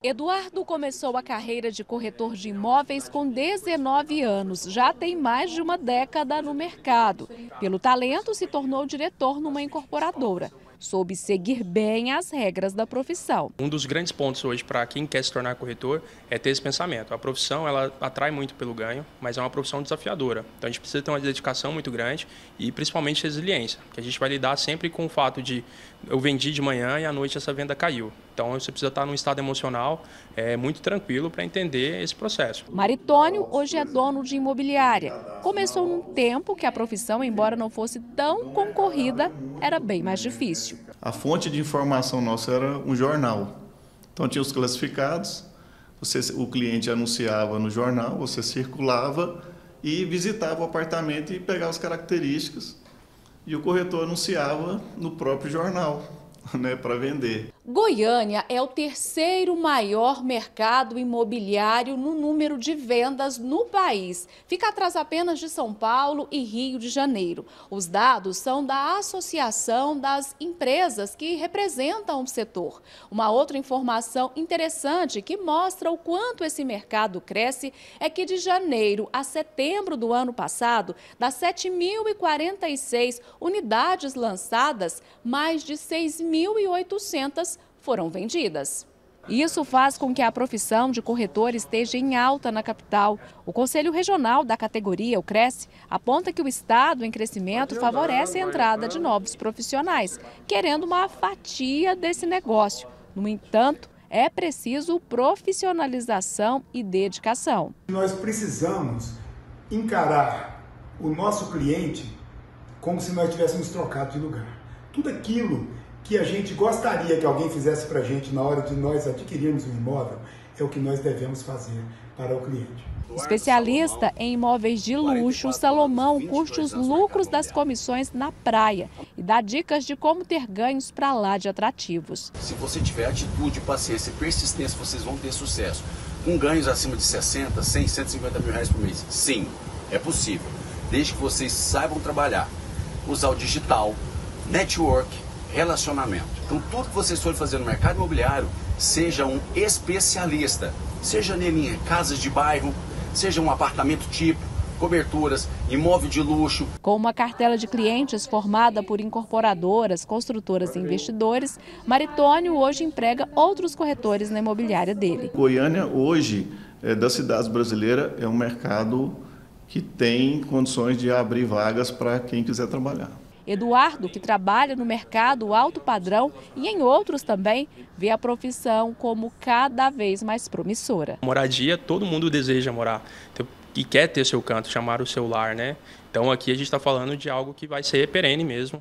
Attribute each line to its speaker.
Speaker 1: Eduardo começou a carreira de corretor de imóveis com 19 anos. Já tem mais de uma década no mercado. Pelo talento, se tornou diretor numa incorporadora soube seguir bem as regras da profissão.
Speaker 2: Um dos grandes pontos hoje para quem quer se tornar corretor é ter esse pensamento. A profissão ela atrai muito pelo ganho, mas é uma profissão desafiadora. Então a gente precisa ter uma dedicação muito grande e principalmente resiliência, que a gente vai lidar sempre com o fato de eu vendi de manhã e à noite essa venda caiu. Então você precisa estar num estado emocional é, muito tranquilo para entender esse processo.
Speaker 1: Maritônio hoje é dono de imobiliária. Começou num tempo que a profissão, embora não fosse tão concorrida, era bem mais difícil.
Speaker 3: A fonte de informação nossa era um jornal. Então tinha os classificados, você, o cliente anunciava no jornal, você circulava e visitava o apartamento e pegava as características e o corretor anunciava no próprio jornal né, para vender.
Speaker 1: Goiânia é o terceiro maior mercado imobiliário no número de vendas no país. Fica atrás apenas de São Paulo e Rio de Janeiro. Os dados são da Associação das Empresas que representam o setor. Uma outra informação interessante que mostra o quanto esse mercado cresce é que de janeiro a setembro do ano passado, das 7.046 unidades lançadas, mais de 6.800 foram vendidas. Isso faz com que a profissão de corretor esteja em alta na capital. O Conselho Regional da categoria, o Cresce, aponta que o Estado em crescimento favorece a entrada de novos profissionais, querendo uma fatia desse negócio. No entanto, é preciso profissionalização e dedicação.
Speaker 4: Nós precisamos encarar o nosso cliente como se nós tivéssemos trocado de lugar. Tudo aquilo que a gente gostaria que alguém fizesse para a gente na hora de nós adquirirmos um imóvel, é o que nós devemos fazer para o cliente.
Speaker 1: Especialista em imóveis de luxo, Salomão curte os lucros das comissões na praia e dá dicas de como ter ganhos para lá de atrativos.
Speaker 5: Se você tiver atitude, paciência e persistência, vocês vão ter sucesso. Com ganhos acima de 60, 100, 150 mil reais por mês. Sim, é possível. Desde que vocês saibam trabalhar, usar o digital, network, relacionamento. Então, tudo que vocês forem fazer no mercado imobiliário, seja um especialista. Seja nele em casas de bairro, seja um apartamento tipo, coberturas, imóvel de luxo.
Speaker 1: Com uma cartela de clientes formada por incorporadoras, construtoras e investidores, Maritônio hoje emprega outros corretores na imobiliária dele.
Speaker 3: Goiânia hoje, é, das cidades brasileiras, é um mercado que tem condições de abrir vagas para quem quiser trabalhar.
Speaker 1: Eduardo, que trabalha no mercado alto padrão e em outros também, vê a profissão como cada vez mais promissora.
Speaker 2: Moradia, todo mundo deseja morar e quer ter seu canto, chamar o seu lar, né? Então aqui a gente está falando de algo que vai ser perene mesmo.